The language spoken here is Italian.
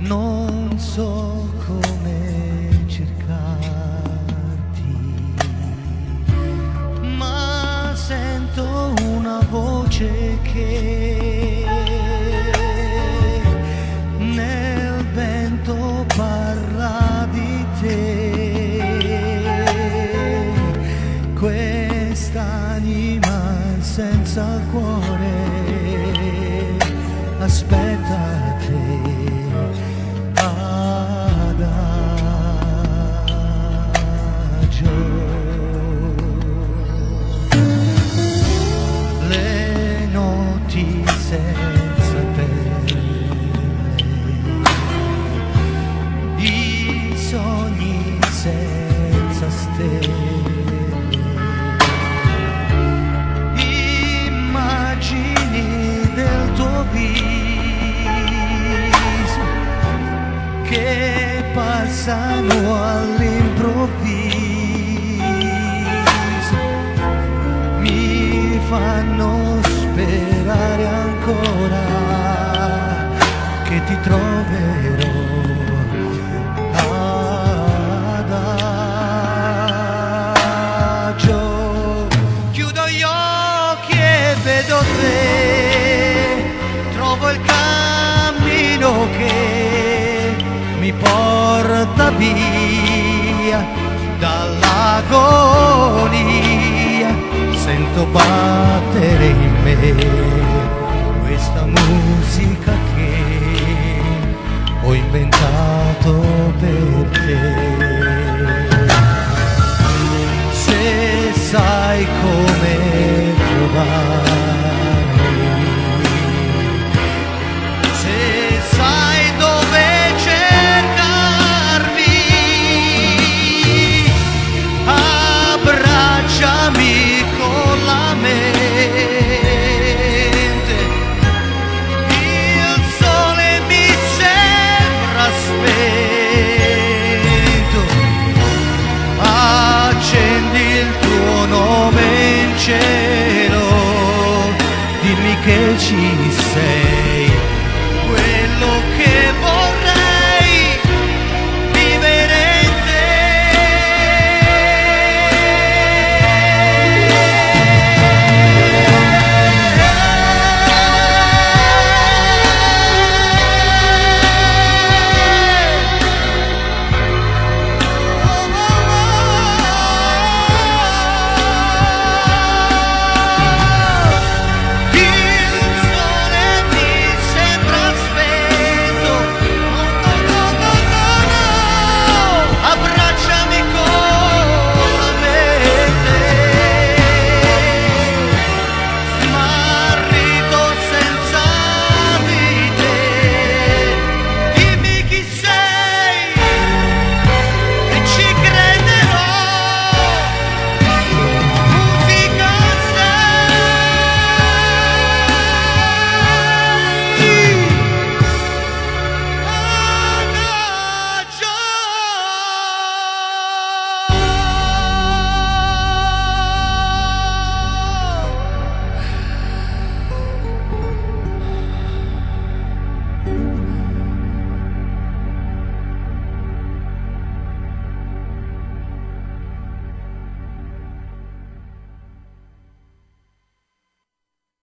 non so come cercarti, ma sento una voce che nel vento parla di te. Quest'anima senza cuore aspetta te. Stelle, immagini del tuo viso che passano all'improvviso. Mi fanno sperare ancora che ti troverò che mi porta via dall'agonia. Sento battere in me questa musica che ho inventato per te. Se sai come trovarmi, ci sei. Quello che vorrei